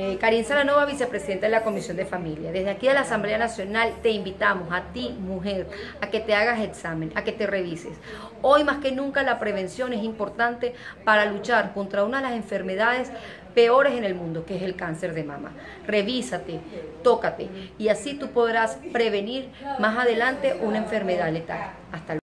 Eh, Karin Salanova, vicepresidenta de la Comisión de Familia. Desde aquí de la Asamblea Nacional te invitamos a ti, mujer, a que te hagas examen, a que te revises. Hoy más que nunca la prevención es importante para luchar contra una de las enfermedades peores en el mundo, que es el cáncer de mama. Revísate, tócate y así tú podrás prevenir más adelante una enfermedad letal. Hasta luego.